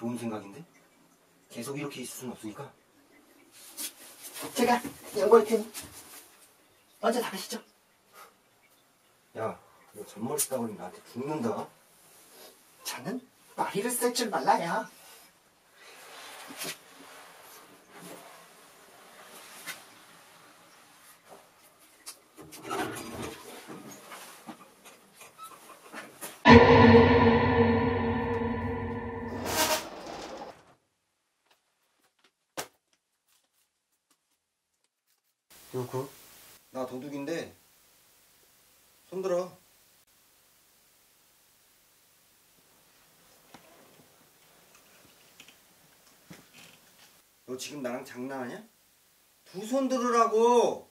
좋은 생각인데? 계속 이렇게 있을 수는 없으니까. 제가 양보할 테니 먼저 나가시죠. 야, 너 잔머리 보니 나한테 죽는다. 저는 머리를 쓸줄 몰라요. 누구? 나 도둑인데. 손들어. 너 지금 나랑 장난하냐? 두 손 들으라고.